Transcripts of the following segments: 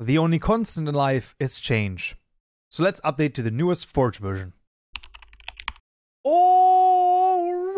The only constant in life is change. So let's update to the newest Forge version.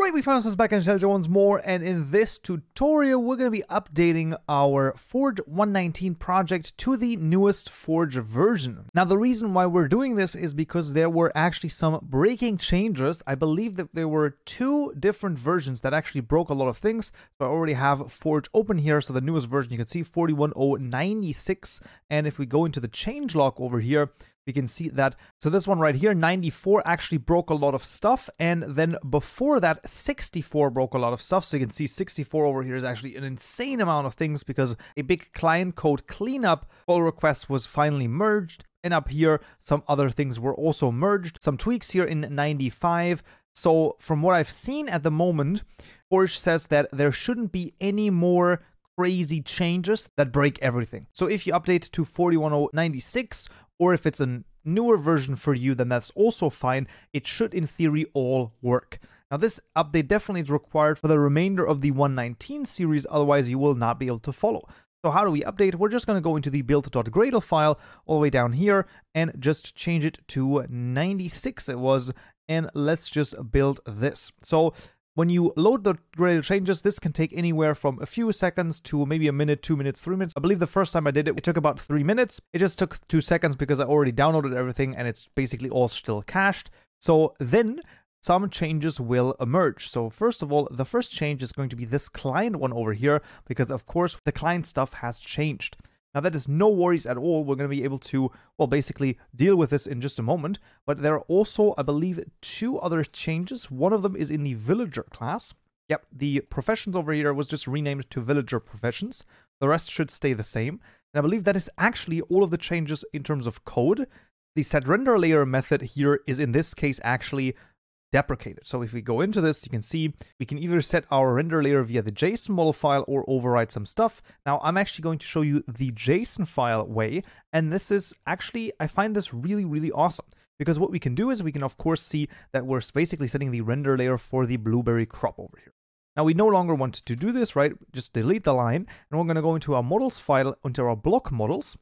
Alright, we found ourselves back in IntelliJ once more, and in this tutorial, we're going to be updating our Forge 119 project to the newest Forge version. Now, the reason why we're doing this is because there were actually some breaking changes. I believe that there were two different versions that actually broke a lot of things. So I already have Forge open here, so the newest version you can see 41096, and if we go into the changelog over here, we can see that. So this one right here, 94 actually broke a lot of stuff. And then before that, 64 broke a lot of stuff. So you can see 64 over here is actually an insane amount of things because a big client code cleanup pull request was finally merged. And up here, some other things were also merged. Some tweaks here in 95. So from what I've seen at the moment, Forge says that there shouldn't be any more crazy changes that break everything. So if you update to 41096 or if it's a newer version for you, then that's also fine. It should, in theory, all work. Now, this update definitely is required for the remainder of the 119 series, otherwise, you will not be able to follow. So, how do we update? We're just going to go into the build.gradle file all the way down here and just change it to 96 it was, and let's just build this. So, when you load the Gradle changes, this can take anywhere from a few seconds to maybe a minute, two minutes, three minutes. I believe the first time I did it, it took about three minutes. It just took two seconds because I already downloaded everything and it's basically all still cached. So then some changes will emerge. So first of all, the first change is going to be this client one over here because of course the client stuff has changed. Now, that is no worries at all. We're going to be able to, well, basically deal with this in just a moment. But there are also, I believe, two other changes. One of them is in the villager class. Yep, the professions over here was just renamed to villager professions. The rest should stay the same. And I believe that is actually all of the changes in terms of code. The set render layer method here is in this case actually deprecated. So if we go into this, you can see we can either set our render layer via the JSON model file or override some stuff. Now I'm actually going to show you the JSON file way, and this is actually, I find this really, really awesome. Because what we can do is we can of course see that we're basically setting the render layer for the blueberry crop over here. Now we no longer want to do this, right? Just delete the line, and we're going to go into our models file, into our block models,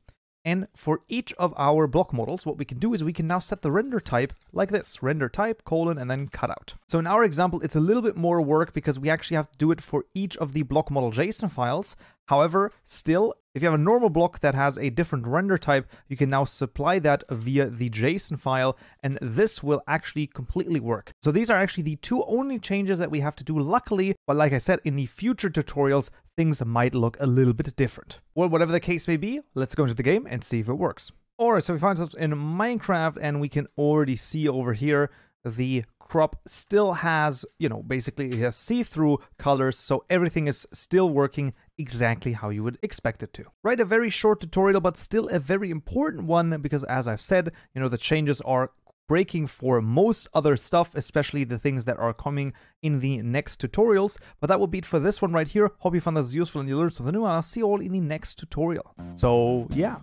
and for each of our block models, what we can do is we can now set the render type like this, render type, colon, and then cutout. So in our example, it's a little bit more work because we actually have to do it for each of the block model JSON files. However, still, if you have a normal block that has a different render type, you can now supply that via the JSON file, and this will actually completely work. So these are actually the two only changes that we have to do luckily, but like I said, in the future tutorials, things might look a little bit different. Well, whatever the case may be, let's go into the game and see if it works. Alright, so we find ourselves in Minecraft, and we can already see over here the crop still has, you know, basically it has see-through colors, so everything is still working exactly how you would expect it to. Right, a very short tutorial, but still a very important one because as I've said, you know, the changes are breaking for most other stuff, especially the things that are coming in the next tutorials. But that will be it for this one right here. Hope you found this useful and you learned something new, and I'll see you all in the next tutorial. So, yeah.